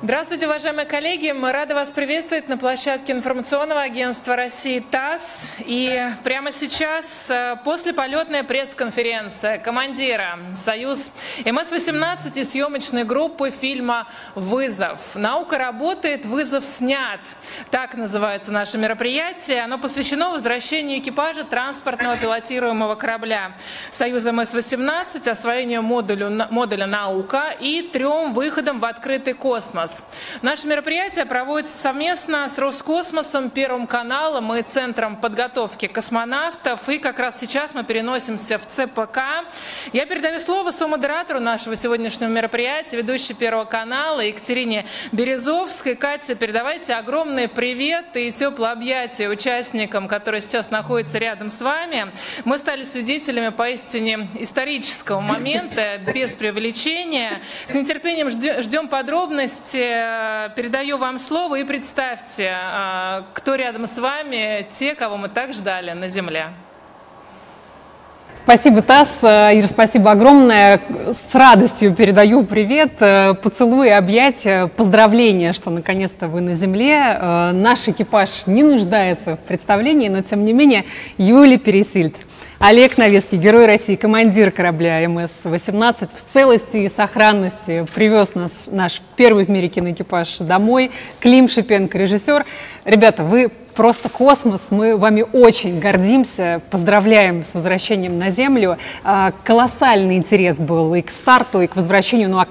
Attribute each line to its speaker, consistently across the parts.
Speaker 1: Здравствуйте, уважаемые коллеги! Мы рады вас приветствовать на площадке информационного агентства России ТАСС. И прямо сейчас э, послеполетная пресс-конференция командира «Союз МС-18» и съемочной группы фильма «Вызов». Наука работает, вызов снят. Так называется наше мероприятие. Оно посвящено возвращению экипажа транспортного пилотируемого корабля «Союз МС-18», освоению модуля, модуля «Наука» и трем выходам в открытый космос нас. Наше мероприятие проводится совместно с Роскосмосом, Первым каналом и Центром подготовки космонавтов. И как раз сейчас мы переносимся в ЦПК. Я передаю слово сомодератору нашего сегодняшнего мероприятия, ведущей Первого канала Екатерине Березовской. Катя, передавайте огромный привет и теплое объятие участникам, которые сейчас находятся рядом с вами. Мы стали свидетелями поистине исторического момента, без преувеличения. С нетерпением ждем подробностей Давайте передаю вам слово и представьте, а, кто рядом с вами, те, кого мы так ждали на Земле.
Speaker 2: Спасибо, Тасс. Ира, спасибо огромное. С радостью передаю привет, э, поцелуи, объятия, поздравления, что наконец-то вы на земле. Наш экипаж не нуждается в представлении, но тем не менее Юлия Пересильд, Олег Новецкий, герой России, командир корабля МС-18, в целости и сохранности привез нас, наш первый в мире киноэкипаж домой. Клим Шипенко, режиссер. Ребята, вы просто космос, мы вами очень гордимся, поздравляем с возвращением на Землю. А, колоссальный интерес был и к старту, и к возвращению, ну а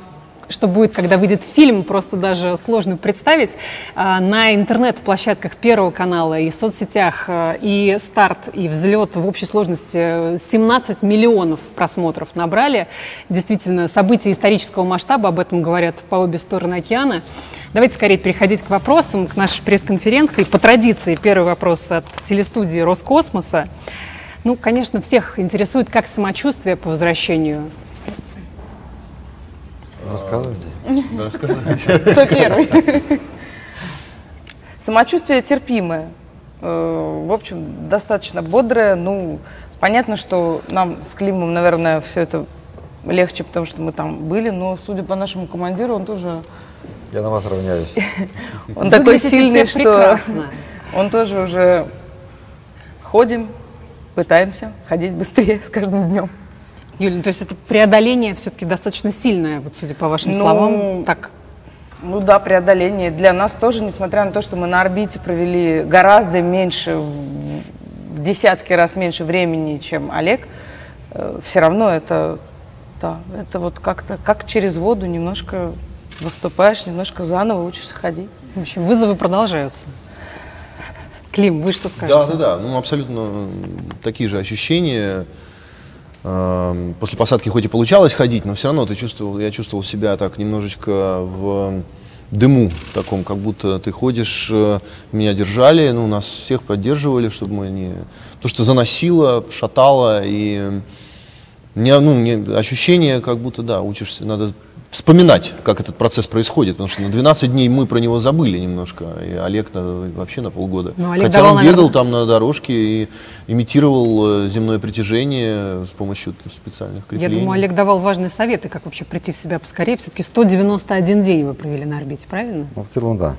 Speaker 2: что будет, когда выйдет фильм, просто даже сложно представить. А, на интернет-площадках Первого канала и соцсетях а, и старт, и взлет в общей сложности 17 миллионов просмотров набрали. Действительно, события исторического масштаба, об этом говорят по обе стороны океана. Давайте скорее переходить к вопросам, к нашей пресс-конференции. По традиции, первый вопрос от телестудии Роскосмоса. Ну, конечно, всех интересует, как самочувствие по возвращению
Speaker 3: Рассказывайте.
Speaker 4: Рассказывайте. Кто первый? Самочувствие терпимое. Э, в общем, достаточно бодрое. Ну, понятно, что нам с Климом, наверное, все это легче, потому что мы там были, но, судя по нашему командиру, он тоже...
Speaker 3: Я на вас равняюсь.
Speaker 4: Он такой сильный, что он тоже уже ходим, пытаемся ходить быстрее с каждым днем.
Speaker 2: Юля, ну, то есть это преодоление все-таки достаточно сильное, вот судя по вашим ну, словам. Так.
Speaker 4: Ну да, преодоление. Для нас тоже, несмотря на то, что мы на орбите провели гораздо меньше, в десятки раз меньше времени, чем Олег, э, все равно это, да, это вот как-то, как через воду немножко выступаешь, немножко заново учишься ходить.
Speaker 2: В общем, вызовы продолжаются. Клим, вы что скажете?
Speaker 3: Да, да, да, ну абсолютно такие же ощущения. Эм, после посадки хоть и получалось ходить, но все равно ты чувствовал, я чувствовал себя так немножечко в дыму таком, как будто ты ходишь, э, меня держали, ну, нас всех поддерживали, чтобы мы не... То, что заносило, шатало, и мне, ну, мне ощущение, как будто, да, учишься, надо вспоминать, как этот процесс происходит, потому что на 12 дней мы про него забыли немножко, и Олег на, вообще на полгода. Ну, Олег Хотя давал, он бегал наверное... там на дорожке и имитировал э, земное притяжение с помощью специальных креплений.
Speaker 2: Я думаю, Олег давал важные советы, как вообще прийти в себя поскорее. Все-таки 191 день вы провели на орбите, правильно?
Speaker 5: Ну, в целом, да.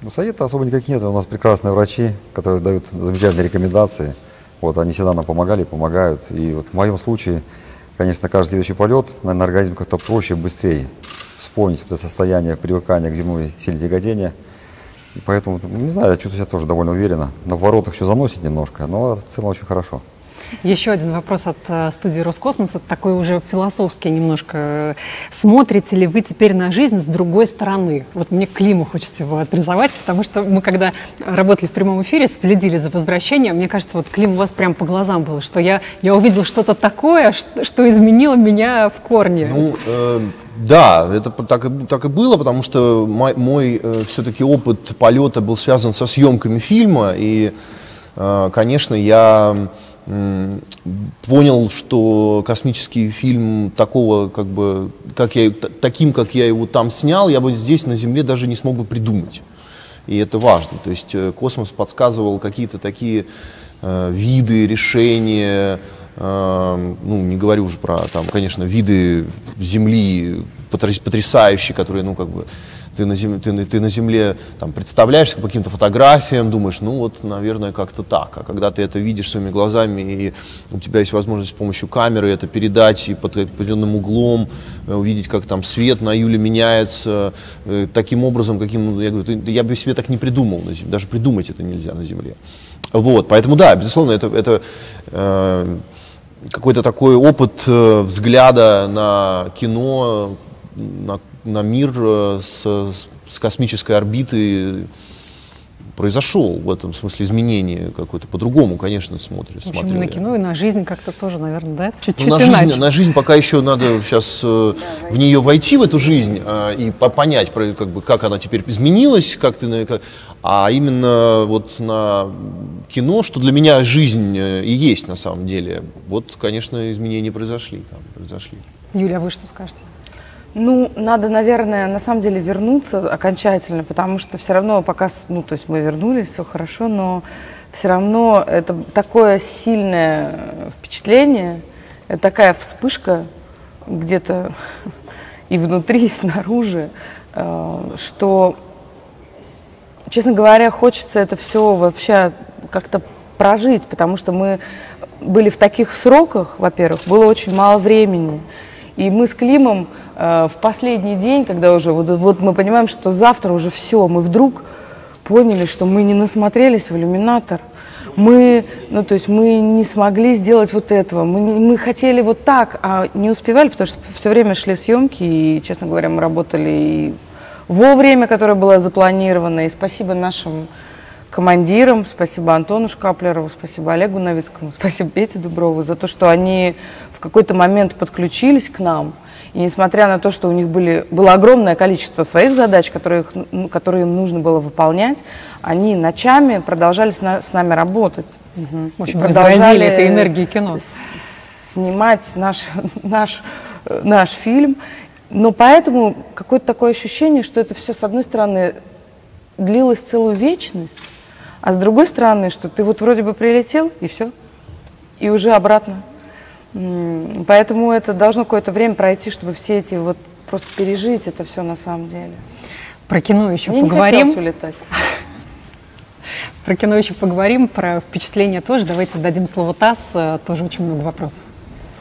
Speaker 5: Ну, совета особо никаких нет. У нас прекрасные врачи, которые дают замечательные рекомендации. Вот, они всегда нам помогали, помогают. И вот в моем случае конечно, каждый следующий полет, наверное, организм как-то проще, быстрее вспомнить это состояние привыкания к зимовой силе тяготения. И поэтому, не знаю, я чувствую себя тоже довольно уверенно. На воротах все заносит немножко, но в целом очень хорошо.
Speaker 2: Еще один вопрос от э, студии Роскосмоса, такой уже философский немножко. Смотрите ли вы теперь на жизнь с другой стороны? Вот мне Климу хочется его отрисовать, потому что мы, когда работали в прямом эфире, следили за возвращением, мне кажется, вот Клим у вас прям по глазам было, что я, я увидел что-то такое, что, что изменило меня в корне.
Speaker 3: Ну, э, да, это так и, так и было, потому что мой, мой э, все-таки опыт полета был связан со съемками фильма, и, э, конечно, я понял, что космический фильм такого, как бы, как я, таким, как я его там снял, я бы здесь на Земле даже не смог бы придумать. И это важно. То есть э, космос подсказывал какие-то такие э, виды, решения, э, ну, не говорю уже про, там, конечно, виды Земли, потрясающий, который, ну, как бы, ты на земле, ты, ты на земле там, представляешься по каким-то фотографиям, думаешь, ну вот, наверное, как-то так. А когда ты это видишь своими глазами, и у тебя есть возможность с помощью камеры это передать и под определенным углом, э, увидеть, как там свет на Юле меняется, э, таким образом, каким, ну, я говорю, я бы себе так не придумал на земле, даже придумать это нельзя на земле. Вот, поэтому да, безусловно, это, это э, какой-то такой опыт э, взгляда на кино, на на мир э, с, с космической орбиты произошел в этом смысле изменение какое-то по-другому, конечно, смотришь.
Speaker 2: В общем, и на кино, и на жизнь как-то тоже, наверное, да?
Speaker 3: Чуть-чуть ну, на, иначе. жизнь, на жизнь пока еще надо сейчас э, в нее войти, в эту жизнь, э, и понять, как, бы, как она теперь изменилась, как ты, как, а именно вот на кино, что для меня жизнь э, и есть на самом деле, вот, конечно, изменения произошли. Там, произошли.
Speaker 2: Юля, а вы что скажете?
Speaker 4: Ну, надо, наверное, на самом деле вернуться окончательно, потому что все равно пока, ну, то есть мы вернулись, все хорошо, но все равно это такое сильное впечатление, это такая вспышка где-то и внутри, и снаружи, э, что, честно говоря, хочется это все вообще как-то прожить, потому что мы были в таких сроках, во-первых, было очень мало времени. И мы с Климом э, в последний день, когда уже вот, вот мы понимаем, что завтра уже все, мы вдруг поняли, что мы не насмотрелись в иллюминатор. Мы, ну, то есть мы не смогли сделать вот этого. Мы, не, мы хотели вот так, а не успевали, потому что все время шли съемки, и, честно говоря, мы работали и во время, которое было запланировано. И спасибо нашим командирам, спасибо Антону Шкаплерову, спасибо Олегу Новицкому, спасибо Пете Дуброву за то, что они в какой-то момент подключились к нам. И несмотря на то, что у них были, было огромное количество своих задач, которые, которые им нужно было выполнять, они ночами продолжали с, на, с нами работать.
Speaker 2: Угу. В общем, продолжали этой энергии кино.
Speaker 4: Снимать наш, наш, наш фильм. Но поэтому какое-то такое ощущение, что это все, с одной стороны, длилось целую вечность, а с другой стороны, что ты вот вроде бы прилетел, и все, и уже обратно. Поэтому это должно какое-то время пройти, чтобы все эти вот просто пережить это все на самом деле.
Speaker 2: Про кино еще
Speaker 4: Мне
Speaker 2: поговорим.
Speaker 4: Не улетать.
Speaker 2: Про кино еще поговорим, про впечатления тоже. Давайте дадим слово ТАСС, э, тоже очень много вопросов.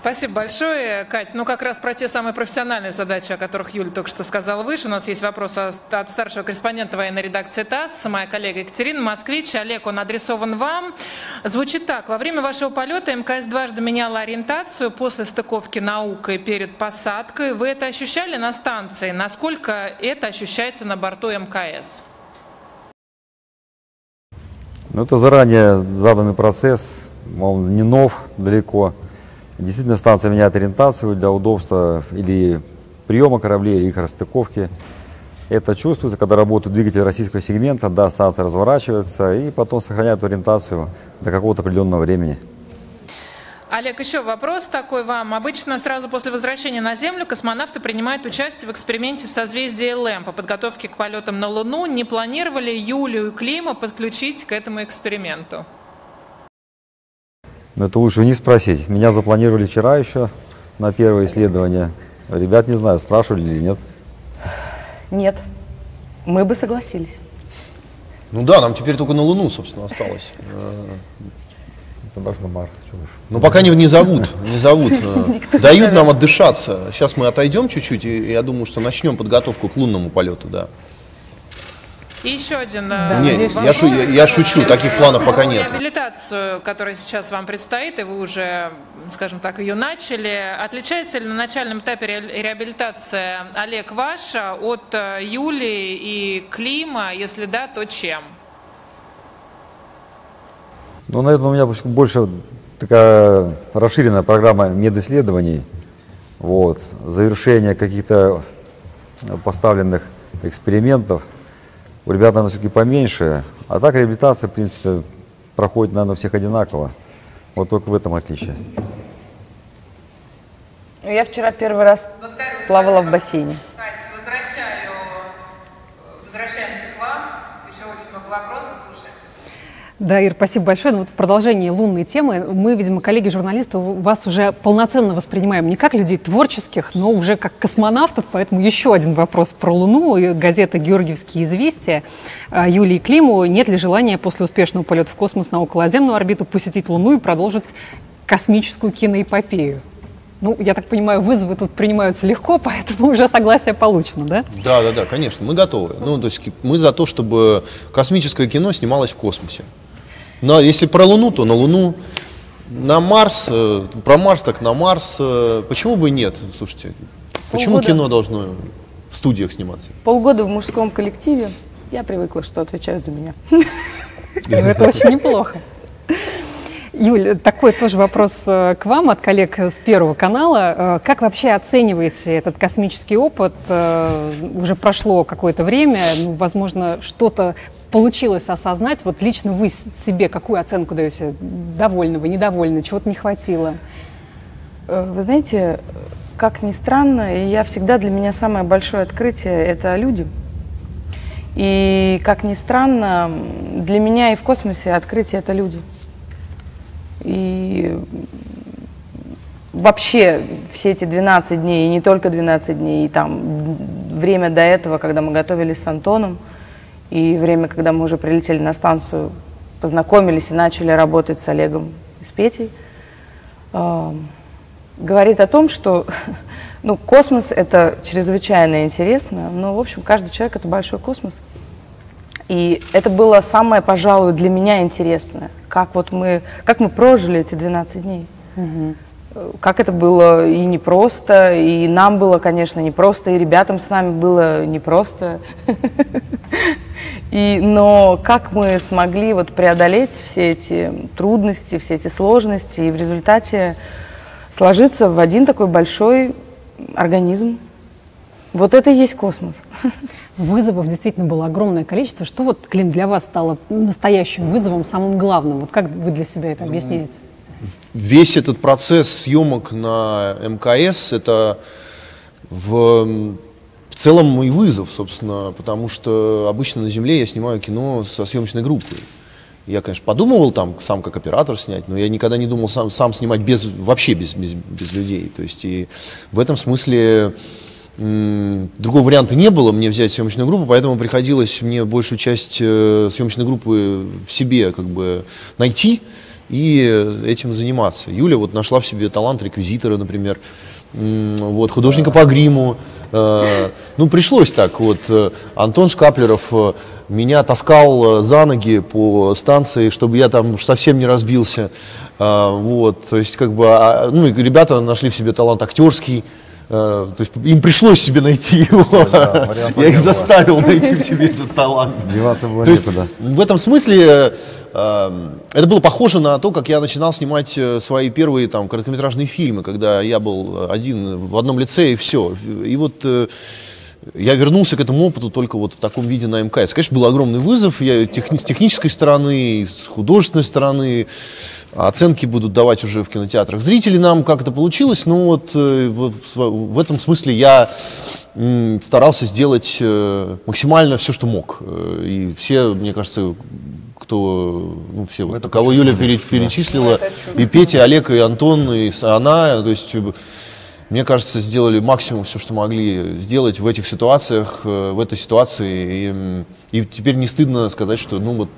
Speaker 1: Спасибо большое, Катя. Ну, как раз про те самые профессиональные задачи, о которых Юля только что сказала выше. У нас есть вопрос от старшего корреспондента военной редакции ТАСС, моя коллега Екатерина Москвич. Олег, он адресован вам. Звучит так. Во время вашего полета МКС дважды меняла ориентацию после стыковки наукой перед посадкой. Вы это ощущали на станции? Насколько это ощущается на борту МКС?
Speaker 5: Ну, это заранее заданный процесс, мол, не нов далеко. Действительно, станция меняет ориентацию для удобства или приема кораблей, их расстыковки. Это чувствуется, когда работает двигатель российского сегмента, да, станция разворачивается и потом сохраняет ориентацию до какого-то определенного времени.
Speaker 1: Олег, еще вопрос такой вам. Обычно сразу после возвращения на Землю космонавты принимают участие в эксперименте созвездия ЛМ по подготовке к полетам на Луну. Не планировали Юлию и Клима подключить к этому эксперименту?
Speaker 5: Но это лучше них спросить. Меня запланировали вчера еще на первое исследование. Ребят, не знаю, спрашивали или нет.
Speaker 4: Нет. Мы бы согласились.
Speaker 3: Ну да, нам теперь только на Луну, собственно, осталось.
Speaker 5: Это даже на Марс.
Speaker 3: Ну пока не, не зовут, не зовут. Дают нам отдышаться. Сейчас мы отойдем чуть-чуть, и я думаю, что начнем подготовку к лунному полету, да.
Speaker 1: И еще один
Speaker 3: да. Нет, я, шу, я, я шучу, таких планов пока нет.
Speaker 1: Реабилитацию, которая сейчас вам предстоит, и вы уже, скажем так, ее начали, отличается ли на начальном этапе реабилитация Олег ваша от э, Юлии и Клима? Если да, то чем?
Speaker 5: Ну, наверное, у меня больше такая расширенная программа медисследований. Вот, завершение каких-то поставленных экспериментов – у ребят, наверное, все-таки поменьше. А так реабилитация, в принципе, проходит, наверное, у всех одинаково. Вот только в этом отличие.
Speaker 4: Я вчера первый раз плавала в бассейне.
Speaker 1: Возвращаю, возвращаемся к вам. Еще очень много вопросов, слушай.
Speaker 2: Да, Ир, спасибо большое. Ну, вот в продолжении лунной темы мы, видимо, коллеги-журналисты, вас уже полноценно воспринимаем не как людей творческих, но уже как космонавтов. Поэтому еще один вопрос про Луну. Газета «Георгиевские известия» а, Юлии Климу. Нет ли желания после успешного полета в космос на околоземную орбиту посетить Луну и продолжить космическую киноэпопею? Ну, я так понимаю, вызовы тут принимаются легко, поэтому уже согласие получено, да?
Speaker 3: Да, да, да, конечно, мы готовы. Ну, то есть мы за то, чтобы космическое кино снималось в космосе. Но если про Луну, то на Луну. На Марс, э, про Марс так на Марс. Э, почему бы нет? Слушайте, почему
Speaker 4: Полгода.
Speaker 3: кино должно в студиях сниматься?
Speaker 4: Полгода в мужском коллективе. Я привыкла, что отвечают за меня.
Speaker 2: Это очень неплохо. Юль, такой тоже вопрос э, к вам от коллег с Первого канала. Как вообще оцениваете этот космический опыт? Уже прошло какое-то время, ну, возможно, что-то получилось осознать. Вот лично вы себе какую оценку даете? Довольны вы, недовольны, чего-то не хватило?
Speaker 4: Э, Вы знаете, как ни странно, я всегда для меня самое большое открытие – это люди. И как ни странно, для меня и в космосе открытие – это люди. И вообще все эти 12 дней, и не только 12 дней, и там время до этого, когда мы готовились с Антоном, и время, когда мы уже прилетели на станцию, познакомились и начали работать с Олегом и с Петей, эм, говорит о том, что ну, космос это чрезвычайно интересно, но, в общем, каждый человек это большой космос. И это было самое, пожалуй, для меня интересное, как вот мы, как мы прожили эти 12 дней. Э, Как это было и непросто, и нам было, конечно, непросто, и ребятам с нами было непросто. И, но как мы смогли вот преодолеть все эти трудности, все эти сложности, и в результате сложиться в один такой большой организм. Вот это и есть космос.
Speaker 2: Вызовов действительно было огромное количество. Что вот, Клим, для вас стало настоящим вызовом, самым главным? Вот как вы для себя это объясняете?
Speaker 3: Весь этот процесс съемок на МКС это в, в целом мой вызов, собственно, потому что обычно на Земле я снимаю кино со съемочной группой. Я, конечно, подумывал там сам как оператор снять, но я никогда не думал сам, сам снимать без, вообще без, без, без людей. То есть и в этом смысле другого варианта не было мне взять съемочную группу, поэтому приходилось мне большую часть э, съемочной группы в себе как бы найти и этим заниматься. Юля вот нашла в себе талант реквизитора, например, вот, художника по гриму. Э, ну, пришлось так. Вот, э, Антон Шкаплеров э, меня таскал за ноги по станции, чтобы я там уж совсем не разбился. А, вот, то есть, как бы, а, ну, и ребята нашли в себе талант актерский. То есть им пришлось себе найти его.
Speaker 5: да,
Speaker 3: Я их заставил найти в себе этот талант.
Speaker 5: Деваться было некуда.
Speaker 3: в этом смысле э, это было похоже на то, как я начинал снимать э, свои первые там короткометражные фильмы, когда я был один в одном лице и все. И вот э, я вернулся к этому опыту только вот в таком виде на МКС. Конечно, был огромный вызов я техни- с технической стороны, с художественной стороны. Оценки будут давать уже в кинотеатрах зрители нам, как это получилось. Но вот э, в, в- этом смысле я старался сделать э, максимально все, что мог. Э, И все, мне кажется, кто, ну, все, вот, кого Юля пере- перечислила, и Петя, Олег, и Антон, и она, то есть, э, мне кажется, сделали максимум все, что могли сделать в этих ситуациях, э, в этой ситуации. И, и теперь не стыдно сказать, что, ну вот,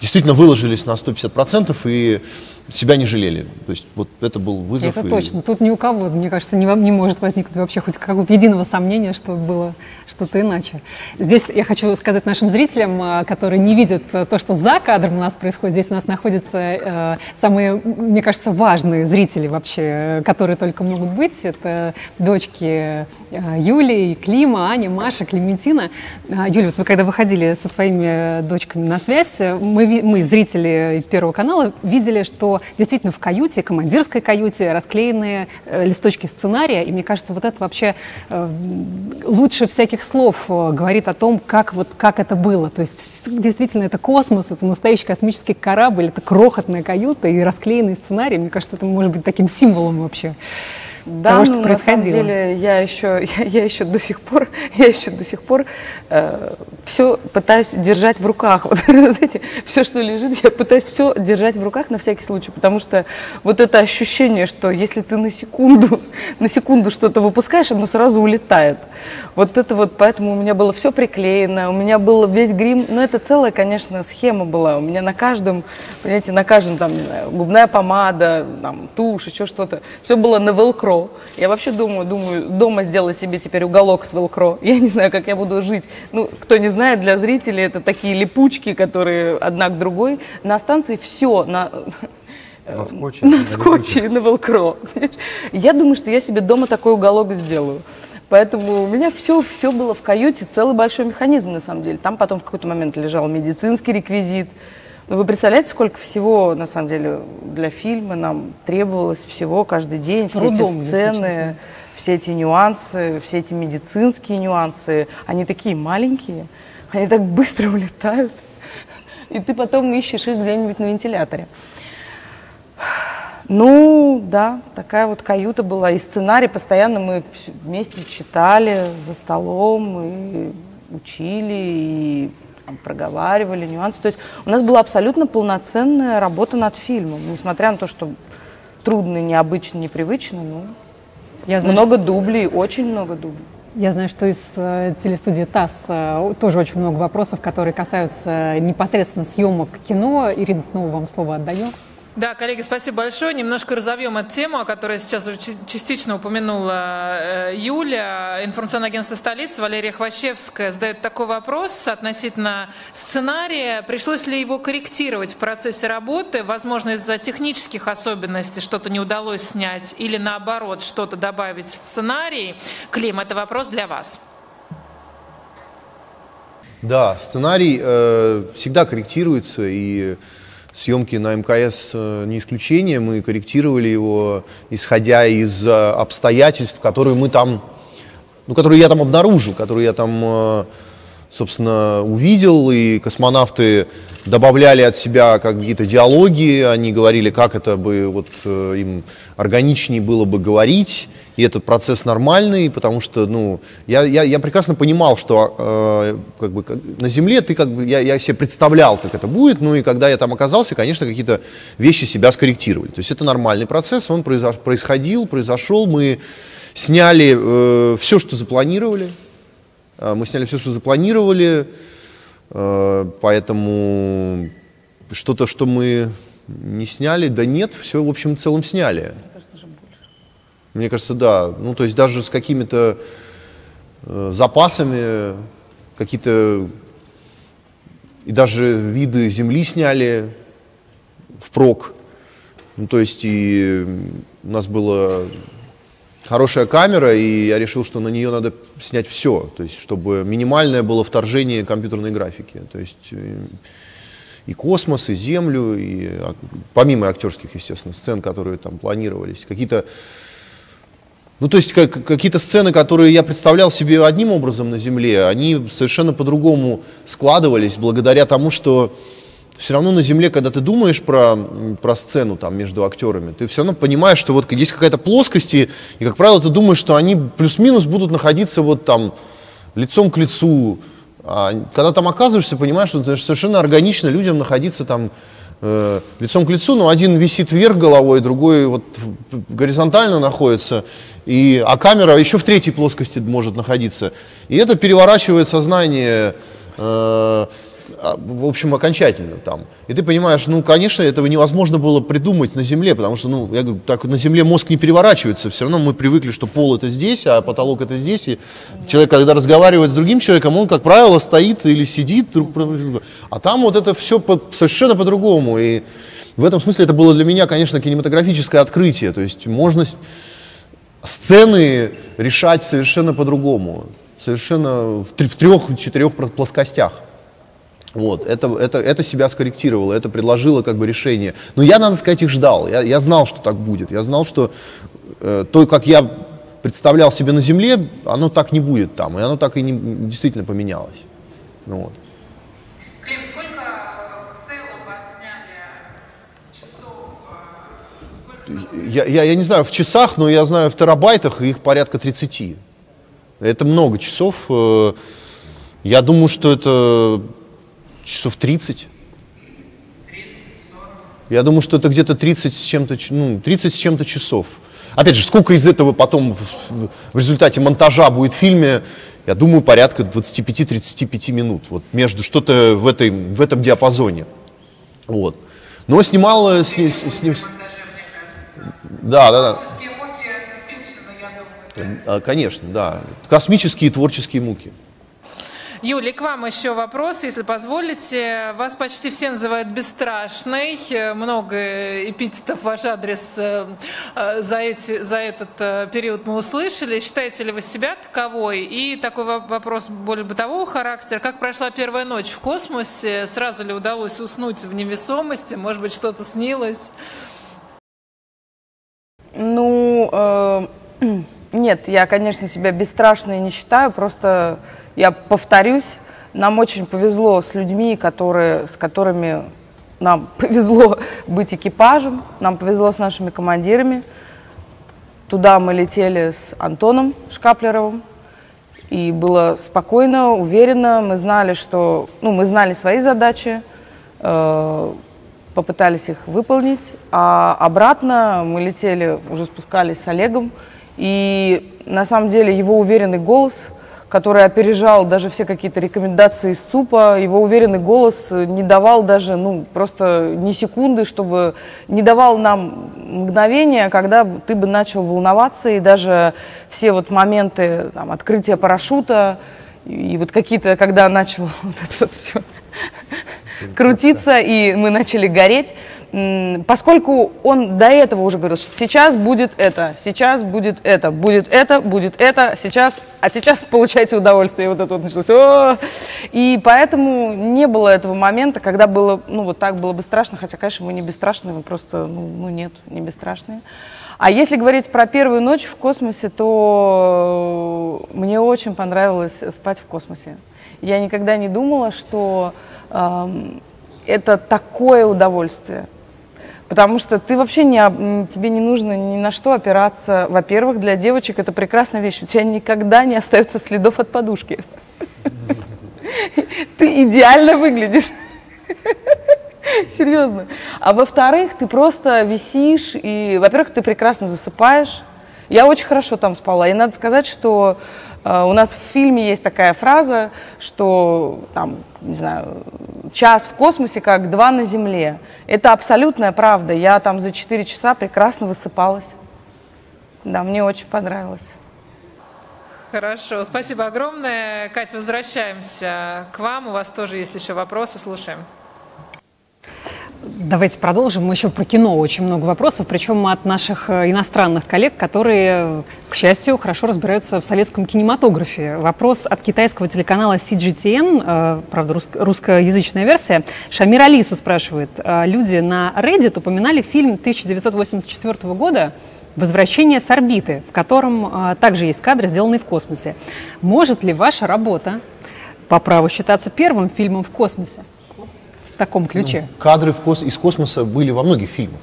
Speaker 3: действительно выложились на 150% и себя не жалели. То есть вот это был вызов.
Speaker 2: Это
Speaker 3: и-
Speaker 2: точно. Тут ни у кого, мне кажется, не, не может возникнуть вообще хоть какого-то единого сомнения, что было что-то иначе. Здесь я хочу сказать нашим зрителям, а, которые не видят а, то, что за кадром у нас происходит. Здесь у нас находятся э, самые, мне кажется, важные зрители вообще, э, которые только могут быть. Это дочки э, Юли, Клима, Аня, Маша, Клементина. А, Юля, вот вы когда выходили со своими э, дочками на связь, э, мы, мы, зрители Первого канала, видели, что действительно в каюте, командирской каюте расклеены э, листочки сценария, и мне кажется, вот это вообще э, лучше всяких слов э, говорит о том, как, вот, как это было. То есть действительно это космос, это настоящий космический корабль, это крохотная каюта и расклеенный сценарий. Мне кажется, это может быть таким символом вообще.
Speaker 4: Да,
Speaker 2: того,
Speaker 4: ну,
Speaker 2: что
Speaker 4: на
Speaker 2: происходило?
Speaker 4: самом деле я еще, я, я еще до сих пор, я еще до сих пор э, все пытаюсь держать в руках. Вот, знаете, все, что лежит, я пытаюсь все держать в руках на всякий случай, потому что вот это ощущение, что если ты на секунду, на секунду что-то выпускаешь, оно сразу улетает. Вот это вот, поэтому у меня было все приклеено, у меня был весь грим, но это целая, конечно, схема была. У меня на каждом, понимаете, на каждом там, не знаю, губная помада, там, тушь, еще что-то. Все было на велкро. Я вообще думаю, думаю, дома сделать себе теперь уголок с велкро. Я не знаю, как я буду жить. Ну, кто не знает, для зрителей это такие липучки, которые одна к другой. На станции все на
Speaker 5: На скотче.
Speaker 4: на скотче и на велкро. Я думаю, что я себе дома такой уголок сделаю. Поэтому у меня все, все было в каюте, целый большой механизм на самом деле. Там потом в какой-то момент лежал медицинский реквизит. Ну, вы представляете, сколько всего, на самом деле, для фильма нам требовалось всего каждый день, все эти
Speaker 2: трудом,
Speaker 4: сцены, все эти нюансы, все эти медицинские нюансы. Они такие маленькие, они так быстро улетают. И ты потом ищешь их где-нибудь на вентиляторе. Ну, да, такая вот каюта была. И сценарий постоянно мы вместе читали за столом, и учили, и там, проговаривали нюансы. То есть у нас была абсолютно полноценная работа над фильмом. Несмотря на то, что трудно, необычно, непривычно, ну,
Speaker 2: Я знаю,
Speaker 4: много дублей, очень много дублей.
Speaker 2: Я знаю, что из э, телестудии ТАСС э, тоже очень много вопросов, которые касаются непосредственно съемок кино. Ирина, снова вам слово отдаю.
Speaker 1: Да, коллеги, спасибо большое. Немножко разовьем эту тему, о которой сейчас уже частично упомянула э, Юля. Информационное агентство столицы Валерия Хвощевская задает такой вопрос относительно сценария. Пришлось ли его корректировать в процессе работы? Возможно, из-за технических особенностей что-то не удалось снять или наоборот что-то добавить в сценарий? Клим, это вопрос для вас.
Speaker 3: Да, сценарий э, всегда корректируется, и съемки на МКС э, не исключение. Мы корректировали его, исходя из э, обстоятельств, которые мы там, ну, которые я там обнаружил, которые я там, э, собственно, увидел, и космонавты добавляли от себя какие-то диалоги, они говорили, как это бы вот э, им органичнее было бы говорить, и этот процесс нормальный, потому что, ну, я, я, я прекрасно понимал, что э, как бы как- на Земле ты как бы, я, я себе представлял, как это будет, ну и когда я там оказался, конечно, какие-то вещи себя скорректировали. То есть это нормальный процесс, он произош- происходил, произошел, мы сняли все, что запланировали, Э, мы сняли все, что запланировали, э, поэтому что-то, что мы не сняли, да нет, все в общем и целом сняли. Мне кажется, да. Ну, то есть даже с какими-то э, запасами, какие-то и даже виды земли сняли впрок. Ну, то есть и у нас была хорошая камера, и я решил, что на нее надо снять все, то есть чтобы минимальное было вторжение компьютерной графики. То есть э, и космос, и Землю, и а, помимо актерских, естественно, сцен, которые там планировались, какие-то ну, то есть как- какие-то сцены, которые я представлял себе одним образом на Земле, они совершенно по-другому складывались благодаря тому, что все равно на Земле, когда ты думаешь про, про сцену там между актерами, ты все равно понимаешь, что вот есть какая-то плоскость, и, и, как правило, ты думаешь, что они плюс-минус будут находиться вот там лицом к лицу. А когда там оказываешься, понимаешь, что это совершенно органично людям находиться там э, лицом к лицу, но один висит вверх головой, другой вот горизонтально находится, и, а камера еще в третьей плоскости может находиться. И это переворачивает сознание, э, в общем, окончательно там. И ты понимаешь, ну, конечно, этого невозможно было придумать на Земле, потому что, ну, я говорю, так на Земле мозг не переворачивается, все равно мы привыкли, что пол это здесь, а потолок это здесь, и человек, когда разговаривает с другим человеком, он, как правило, стоит или сидит друг. А там вот это все совершенно по-другому, и в этом смысле это было для меня, конечно, кинематографическое открытие, то есть можно сцены решать совершенно по-другому, совершенно в трех-четырех плоскостях. Вот, это, это, это себя скорректировало, это предложило как бы решение. Но я, надо сказать, их ждал. Я, я знал, что так будет. Я знал, что э, то, как я представлял себе на Земле, оно так не будет там. И оно так и не, действительно поменялось. Ну, вот.
Speaker 1: Клим, сколько в целом вы отсняли часов, сколько
Speaker 3: я, я, я не знаю в часах, но я знаю в терабайтах их порядка 30. Это много часов. Э, я думаю, что это часов 30. Я думаю, что это где-то 30 с чем-то, ну, 30 с чем-то часов. Опять же, сколько из этого потом в, в результате монтажа будет в фильме, я думаю, порядка 25-35 минут. Вот между что-то в, этой, в этом диапазоне. Вот. Но снимал с, с, с ним... Да, да, да. А, конечно, да. Космические творческие муки.
Speaker 1: Юлия, к вам еще вопрос, если позволите. Вас почти все называют бесстрашной. Много эпитетов в ваш адрес э, э, за, эти, за этот э, период мы услышали. Считаете ли вы себя таковой? И такой вопрос более бытового характера. Как прошла первая ночь в космосе? Сразу ли удалось уснуть в невесомости? Может быть, что-то снилось?
Speaker 4: Ну, э, нет, я, конечно, себя бесстрашной не считаю, просто я повторюсь, нам очень повезло с людьми, которые, с которыми нам повезло быть экипажем, нам повезло с нашими командирами. Туда мы летели с Антоном Шкаплеровым, и было спокойно, уверенно. Мы знали, что, ну, мы знали свои задачи, э, попытались их выполнить, а обратно мы летели, уже спускались с Олегом, и на самом деле его уверенный голос – который опережал даже все какие-то рекомендации из ЦУПа. Его уверенный голос не давал даже, ну, просто ни секунды, чтобы не давал нам мгновения, когда ты бы начал волноваться, и даже все вот моменты там, открытия парашюта, и вот какие-то, когда начало вот это вот все крутиться, и мы начали гореть, поскольку он до этого уже говорил, что сейчас будет это, сейчас будет это, будет это, будет это, сейчас, а сейчас получайте удовольствие, вот это вот началось. О! И поэтому не было этого момента, когда было, ну вот так было бы страшно, хотя, конечно, мы не бесстрашные, мы просто, ну, ну нет, не бесстрашные. А если говорить про первую ночь в космосе, то мне очень понравилось спать в космосе. Я никогда не думала, что эм, это такое удовольствие. Потому что ты вообще не, тебе не нужно ни на что опираться. Во-первых, для девочек это прекрасная вещь. У тебя никогда не остается следов от подушки. Ты идеально выглядишь. Серьезно. А во-вторых, ты просто висишь, и, во-первых, ты прекрасно засыпаешь. Я очень хорошо там спала. И надо сказать, что у нас в фильме есть такая фраза, что там, не знаю, час в космосе как два на Земле. Это абсолютная правда. Я там за 4 часа прекрасно высыпалась. Да, мне очень понравилось.
Speaker 1: Хорошо, спасибо огромное. Катя, возвращаемся к вам. У вас тоже есть еще вопросы, слушаем.
Speaker 2: Давайте продолжим. Мы еще про кино очень много вопросов, причем от наших э, иностранных коллег, которые, к счастью, хорошо разбираются в советском кинематографе. Вопрос от китайского телеканала CGTN, э, правда, рус, русскоязычная версия. Шамир Алиса спрашивает. «Э, люди на Reddit упоминали фильм 1984 года «Возвращение с орбиты», в котором также есть кадры, сделанные в космосе. Может ли ваша работа по праву считаться первым фильмом в космосе? Таком ключе?
Speaker 3: Ну, кадры в кос из космоса были во многих фильмах.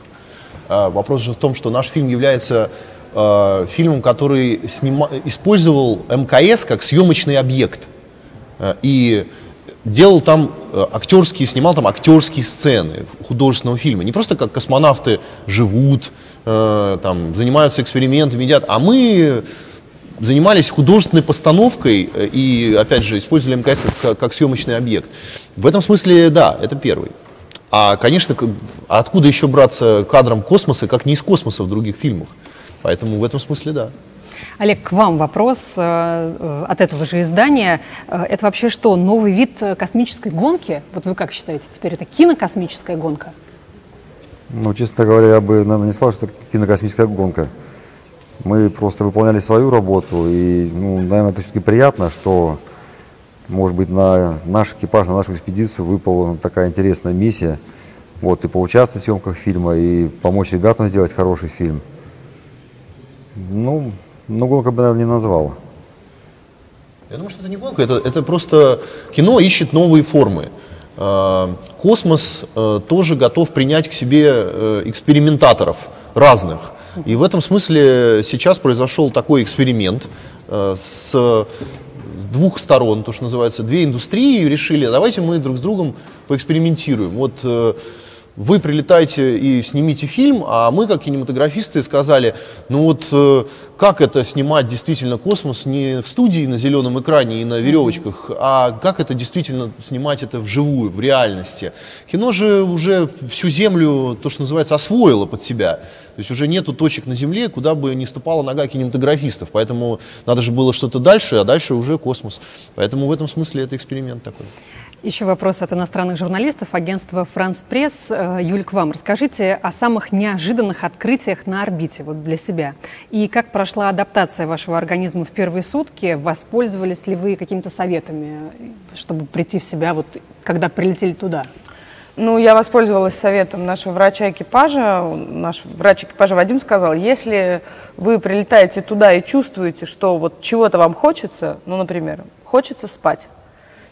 Speaker 3: А, вопрос же в том, что наш фильм является а, фильмом, который снима... использовал МКС как съемочный объект. А, и делал там актерские, снимал там актерские сцены художественного фильма. Не просто как космонавты живут, там, занимаются экспериментами, едят, а мы занимались художественной постановкой э, и, опять же, использовали МКС как, как съемочный объект. В этом смысле, да, это первый. А, конечно, откуда еще браться кадром космоса, как не из космоса в других фильмах? Поэтому в этом смысле, да.
Speaker 2: Олег, к вам вопрос э, э от этого же издания. Э, это вообще что, новый вид космической гонки? Вот вы как считаете, теперь это кинокосмическая гонка?
Speaker 5: Ну, честно говоря, я бы, наверное, не сказал, что это кинокосмическая гонка. Мы просто выполняли свою работу, и, ну, наверное, это все-таки приятно, что, может быть, на наш экипаж, на нашу экспедицию выпала такая интересная миссия, вот, и поучаствовать в съемках фильма, и помочь ребятам сделать хороший фильм. Ну, ну гонка бы, наверное, не назвала.
Speaker 3: Я думаю, что это не гонка, это, это просто кино ищет новые формы. А, космос э, тоже готов принять к себе э, экспериментаторов разных. И в этом смысле сейчас произошел такой эксперимент э, с двух сторон, то, что называется, две индустрии решили, а давайте мы друг с другом поэкспериментируем. Вот э, вы прилетайте и снимите фильм, а мы, как кинематографисты, сказали, ну вот э, как это снимать действительно космос не в студии на зеленом экране и на веревочках, а как это действительно снимать это вживую, в реальности. Кино же уже всю Землю, то, что называется, освоило под себя. То есть уже нету точек на Земле, куда бы не ступала нога кинематографистов. Поэтому надо же было что-то дальше, а дальше уже космос. Поэтому в этом смысле это эксперимент такой.
Speaker 2: Еще вопрос от иностранных журналистов агентства «Франс Пресс». Э, Юль, к вам. Расскажите о самых неожиданных открытиях на орбите вот для себя. И как прошла адаптация вашего организма в первые сутки? Воспользовались ли вы какими-то советами, чтобы прийти в себя, вот, когда прилетели туда?
Speaker 4: Ну, я воспользовалась советом нашего врача экипажа. Наш врач экипажа Вадим сказал, если вы прилетаете туда и чувствуете, что вот чего-то вам хочется, ну, например, хочется спать,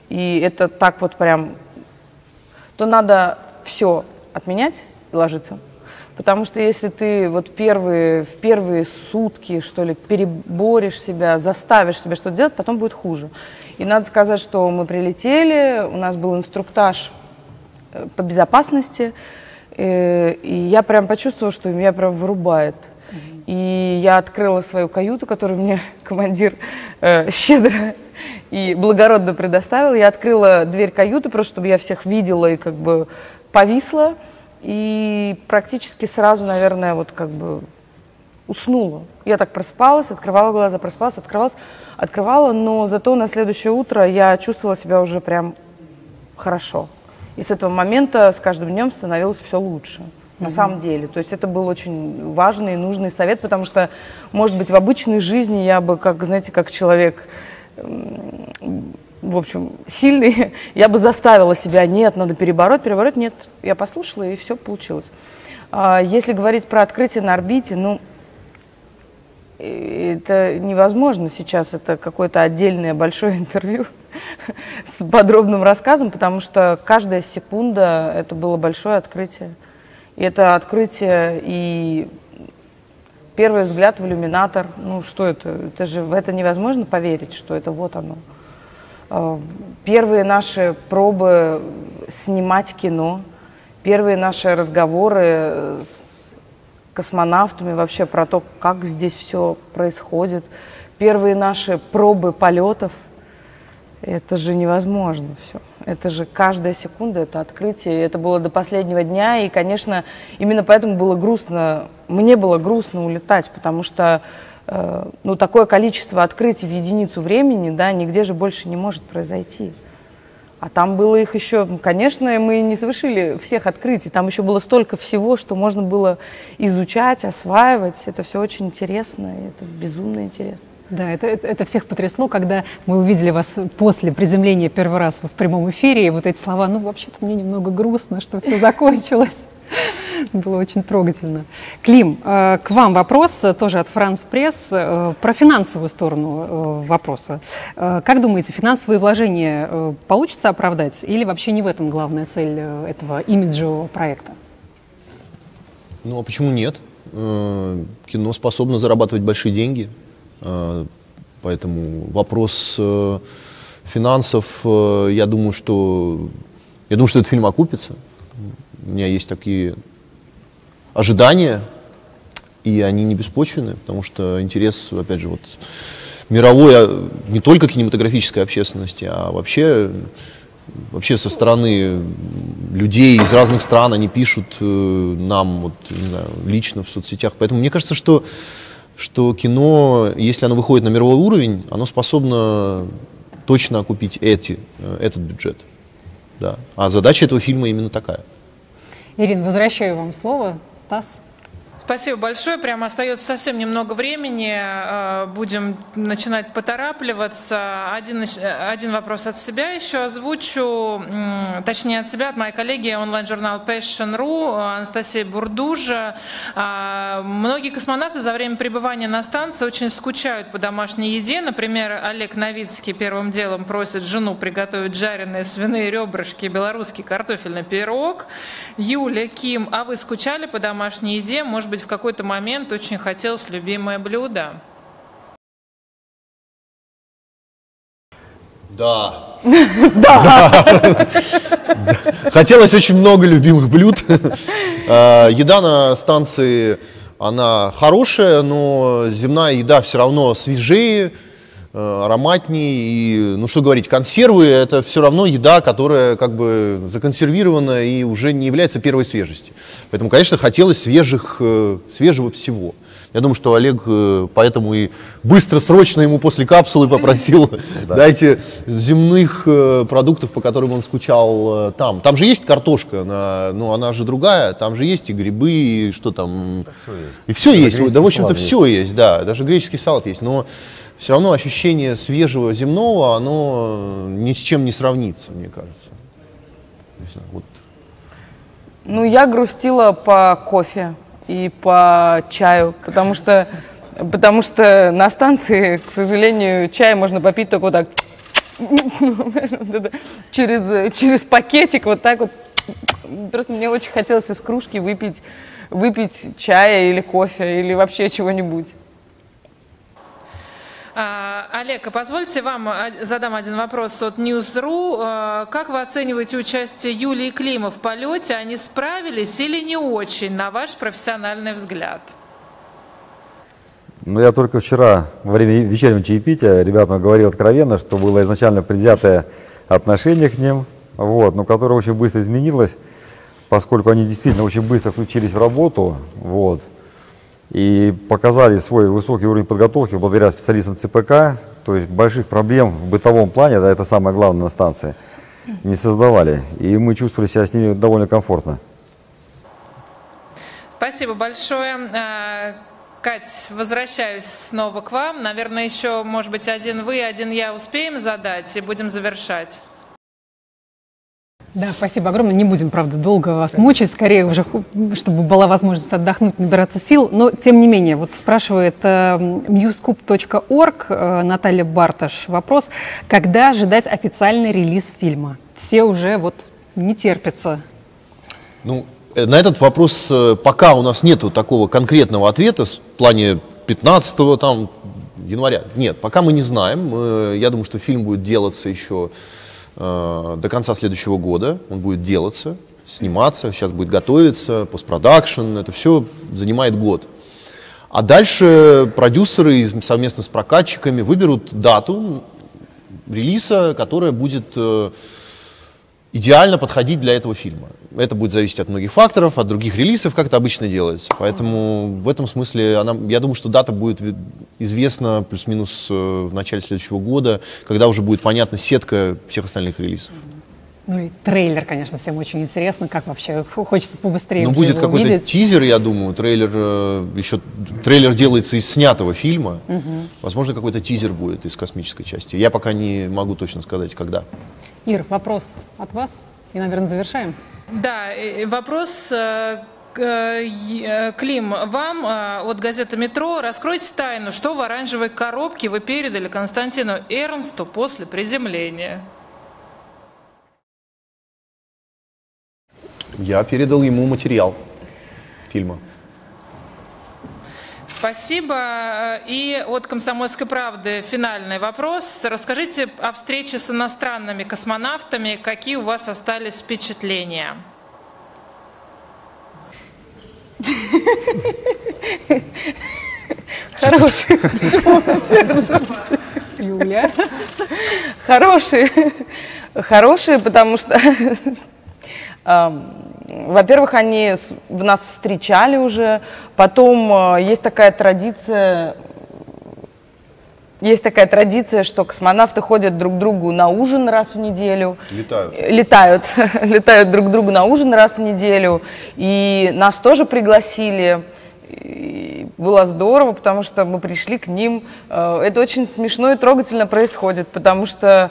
Speaker 4: и это так вот прям, то надо все отменять и ложиться. Потому что если ты вот первые, в первые сутки, что ли, переборешь себя, заставишь себя что-то делать, потом будет хуже. И надо сказать, что мы прилетели, у нас был инструктаж по безопасности, э, и я прям почувствовала, что меня прям вырубает. И я открыла свою каюту, которую мне командир э, щедро и благородно предоставил. Я открыла дверь каюты, просто чтобы я всех видела и как бы повисла. И практически сразу, наверное, вот как бы уснула. Я так просыпалась, открывала глаза, просыпалась, открывалась, открывала, но зато на следующее утро я чувствовала себя уже прям хорошо. И с этого момента с каждым днем становилось все лучше. На mm-hmm. самом деле. То есть это был очень важный и нужный совет, потому что, может быть, в обычной жизни я бы, как, знаете, как человек в общем, сильный, я бы заставила себя, нет, надо перебороть, перебороть, нет, я послушала, и все получилось. А, если говорить про открытие на орбите, ну, это невозможно сейчас, это какое-то отдельное большое интервью с подробным рассказом, потому что каждая секунда это было большое открытие. И это открытие и первый взгляд в иллюминатор, ну что это? Это же в это невозможно поверить, что это вот оно. А, первые наши пробы снимать кино, первые наши разговоры с космонавтами вообще про то, как здесь все происходит, первые наши пробы полетов, это же невозможно все. Это же каждая секунда, это открытие. Это было до последнего дня. И, конечно, именно поэтому было грустно, мне было грустно улетать, потому что э, ну, такое количество открытий в единицу времени, да, нигде же больше не может произойти. А там было их еще, конечно, мы не совершили всех открытий, там еще было столько всего, что можно было изучать, осваивать. Это все очень интересно, и это безумно интересно.
Speaker 2: Да, это, это, всех потрясло, когда мы увидели вас после приземления первый раз в прямом эфире, и вот эти слова, ну, вообще-то мне немного грустно, что все закончилось. Было очень трогательно. Клим, э, к вам вопрос, э, тоже от Франс Пресс, э, про финансовую сторону вопроса. Как думаете, финансовые вложения получится оправдать или вообще не в этом главная цель этого имиджевого проекта?
Speaker 3: Ну, а почему нет? Кино способно зарабатывать большие деньги, поэтому вопрос финансов, я думаю, что я думаю, что этот фильм окупится. У меня есть такие ожидания, и они не беспочвены, потому что интерес, опять же, вот мировой, а, не только кинематографической общественности, а вообще, вообще со стороны людей из разных стран, они пишут э, нам вот, не знаю, лично в соцсетях. Поэтому мне кажется, что, что кино, если оно выходит на мировой уровень, оно способно точно окупить эти, э, этот бюджет. Да. А задача этого фильма именно такая.
Speaker 2: Ирина, возвращаю вам слово. ТАСС.
Speaker 1: Спасибо большое. Прямо остается совсем немного времени. Э, будем начинать поторапливаться. Один, один вопрос от себя еще озвучу, точнее от себя, от моей коллеги онлайн-журнал Passion.ru Анастасии Бурдужа. А, многие космонавты за время пребывания на станции очень скучают по домашней еде. Например, Олег Новицкий первым делом просит жену приготовить жареные свиные ребрышки и белорусский картофельный пирог. Юля, Ким, а вы скучали по домашней еде? Может быть, быть, в какой-то момент очень хотелось любимое блюдо?
Speaker 3: Да. Да. Хотелось очень много любимых блюд. А, еда на станции, она хорошая, но земная еда все равно свежее, ароматнее. И, ну что говорить, консервы это все равно еда, которая как бы законсервирована и уже не является первой свежести. Поэтому, конечно, хотелось свежих, э, свежего всего. Я думаю, что Олег э, поэтому и быстро, срочно ему после капсулы попросил, дайте земных э, продуктов, по которым он скучал э, там. Там же есть картошка, но она же другая, там же есть и грибы, и что там. И все есть, да, в общем-то, все есть, да, даже греческий салат есть, но все равно ощущение свежего земного, оно ни с чем не сравнится, мне кажется.
Speaker 4: Вот. Ну, я грустила по кофе и по чаю, потому что, потому что на станции, к сожалению, чай можно попить только вот так через, через пакетик, вот так вот. Просто мне очень хотелось из кружки выпить, выпить чая или кофе, или вообще чего-нибудь.
Speaker 1: А, Олег, а позвольте вам а, задам один вопрос от News.ru. Как вы оцениваете участие Юлии Клима в полете? Они справились или не очень, на ваш профессиональный взгляд?
Speaker 5: Ну, я только вчера во время вечернего чаепития ребятам говорил откровенно, что было изначально предвзятое отношение к ним, вот, но которое очень быстро изменилось, поскольку они действительно очень быстро включились в работу, вот, и показали свой высокий уровень подготовки благодаря специалистам ЦПК, то есть больших проблем в бытовом плане, да, это самое главное на станции, не создавали. И мы чувствовали себя с ними довольно комфортно.
Speaker 1: Спасибо большое. А, Кать, возвращаюсь снова к вам. Наверное, еще, может быть, один вы, один я успеем задать и будем завершать.
Speaker 2: Да, спасибо огромное. Не будем, правда, долго вас мучить, скорее уже, чтобы была возможность отдохнуть, набираться сил. Но, тем не менее, вот спрашивает э, newscoop.org э, Наталья Барташ вопрос, когда ожидать официальный релиз фильма? Все уже вот не терпятся.
Speaker 3: Ну, э, на этот вопрос э, пока у нас нет такого конкретного ответа в плане 15 там, января. Нет, пока мы не знаем. Я думаю, что фильм будет делаться еще Э, до конца следующего года. Он будет делаться, сниматься, сейчас будет готовиться, постпродакшн. Это все занимает год. А дальше продюсеры совместно с прокатчиками выберут дату релиза, которая будет э, идеально подходить для этого фильма. Это будет зависеть от многих факторов, от других релизов, как это обычно делается. Поэтому в этом смысле она, я думаю, что дата будет известна плюс-минус э, в начале следующего года, когда уже будет понятна сетка всех остальных релизов.
Speaker 2: Ну и трейлер, конечно, всем очень интересно, как вообще хочется побыстрее.
Speaker 3: Ну будет какой-то тизер, я думаю, трейлер э, еще трейлер делается из снятого фильма, угу. возможно какой-то тизер будет из космической части. Я пока не могу точно сказать, когда.
Speaker 2: Ир, вопрос от вас и, наверное, завершаем.
Speaker 1: Да, вопрос э, э, Клим, вам от газеты «Метро». Раскройте тайну, что в оранжевой коробке вы передали Константину Эрнсту после приземления?
Speaker 3: Я передал ему материал фильма.
Speaker 1: Спасибо. И от «Комсомольской правды» финальный вопрос. Расскажите о встрече с иностранными космонавтами. Какие у вас остались впечатления?
Speaker 4: Хорошие. Юля. Хорошие. Хорошие, потому что во-первых, они в нас встречали уже, потом э, есть такая традиция, есть такая традиция, что космонавты ходят друг к другу на ужин раз в неделю.
Speaker 3: Летают.
Speaker 4: Летают, летают друг к другу на ужин раз в неделю. И нас тоже пригласили. И было здорово, потому что мы пришли к ним. Э, это очень смешно и трогательно происходит, потому что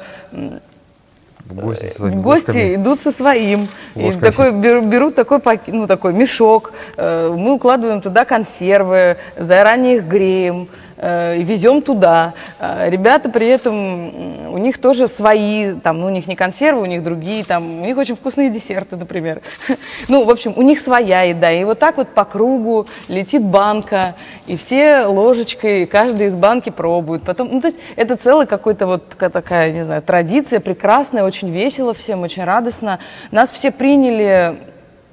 Speaker 5: в гости,
Speaker 4: со в гости идут со своим. И такой, берут, берут такой, ну, такой мешок, э, мы укладываем туда консервы, заранее их греем, э, везем туда. Э, ребята при этом, у них тоже свои, там, ну, у них не консервы, у них другие, там, у них очень вкусные десерты, например. Ну, в общем, у них своя еда. И вот так вот по кругу летит банка, и все ложечкой, каждый из банки пробует. Потом, ну, то есть это целая какой-то вот ка- такая, не знаю, традиция прекрасная, очень весело всем, очень радостно. Нас все приняли,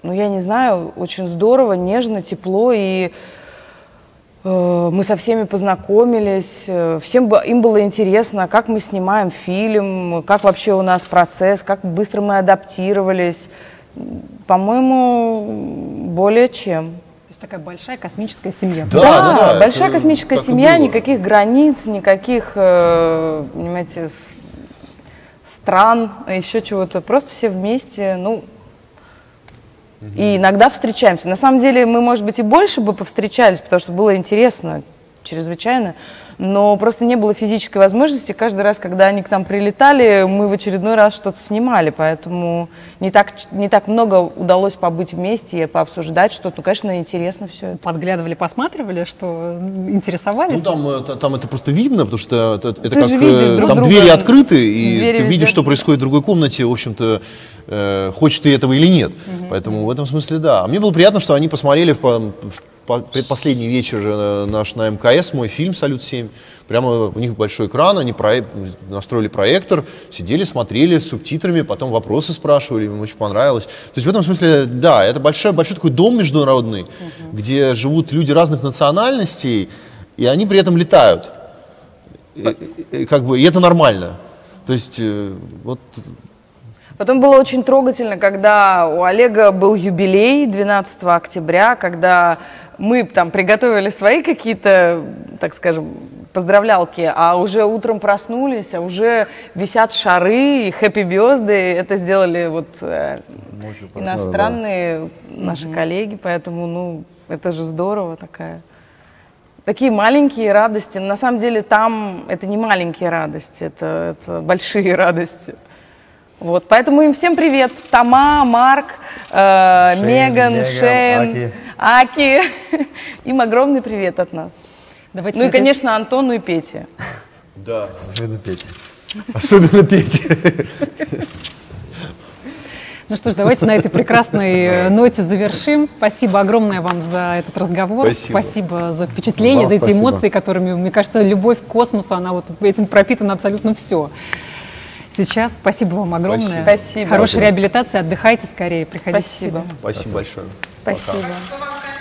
Speaker 4: ну, я не знаю, очень здорово, нежно, тепло, и мы со всеми познакомились, э, всем им было интересно, как мы снимаем фильм, как вообще у нас процесс, как быстро мы адаптировались. По-моему, более чем.
Speaker 2: То есть такая большая космическая семья.
Speaker 3: Да, да, да,
Speaker 4: большая
Speaker 3: это
Speaker 4: космическая семья,
Speaker 3: было.
Speaker 4: никаких границ, никаких, э, понимаете, стран, еще чего-то. Просто все вместе, ну, и иногда встречаемся. На самом деле мы, может быть, и больше бы повстречались, потому что было интересно, чрезвычайно, но просто не было физической возможности. Каждый раз, когда они к нам прилетали, мы в очередной раз что-то снимали, поэтому не так, не так много удалось побыть вместе и пообсуждать что-то. Ну, конечно, интересно все это.
Speaker 2: Подглядывали, посматривали, что интересовались?
Speaker 3: Ну, там, э, та- там это просто видно, потому что это, это
Speaker 4: Ты
Speaker 3: как
Speaker 4: же видишь
Speaker 3: э,
Speaker 4: друг
Speaker 3: там
Speaker 4: друга.
Speaker 3: двери открыты, и
Speaker 4: Двери
Speaker 3: ты
Speaker 4: везде.
Speaker 3: видишь, что происходит в другой комнате, в общем-то, э, хочешь ты этого или нет. Поэтому в этом смысле да. А мне было приятно, что они посмотрели в, в предпоследний вечер э, наш на МКС, мой фильм «Салют-7». Прямо у них большой экран, они проек- настроили проектор, сидели, смотрели с субтитрами, потом вопросы спрашивали, им очень понравилось. То есть в этом смысле, да, это большой, большой такой дом международный, где живут люди разных национальностей, и они при этом летают. И, и- и как бы, и это нормально. То есть, э, вот,
Speaker 4: Потом было очень трогательно, когда у Олега был юбилей 12 октября, когда мы там приготовили свои какие-то, так скажем, поздравлялки, а уже утром проснулись, а уже висят шары и хэппи бёзды. Это сделали вот э, иностранные наши коллеги, поэтому, ну, это же здорово такая. Такие маленькие радости. На самом деле там это не маленькие радости, это, это большие радости. Вот, поэтому им всем привет. Тома, Марк, э,
Speaker 5: Шейн,
Speaker 4: Меган,
Speaker 5: Меган,
Speaker 4: Шейн, Аки. Им огромный привет от нас.
Speaker 2: Давайте
Speaker 4: Ну и, конечно, Антону и Пете.
Speaker 3: да,
Speaker 5: Особенно Петя.
Speaker 3: особенно Петя.
Speaker 2: Ну что ж, давайте на этой прекрасной э, ноте завершим. Спасибо огромное вам за этот разговор.
Speaker 3: Спасибо.
Speaker 2: за впечатления,
Speaker 5: Вам
Speaker 2: за эти
Speaker 5: спасибо.
Speaker 2: эмоции, которыми, мне кажется, любовь к космосу, она вот этим пропитана абсолютно все. Сейчас спасибо вам огромное.
Speaker 4: Спасибо.
Speaker 2: Хорошей
Speaker 5: Спасибо.
Speaker 2: реабилитации, отдыхайте скорее, приходите
Speaker 4: Спасибо.
Speaker 3: Спасибо большое.
Speaker 4: Спасибо. Пока.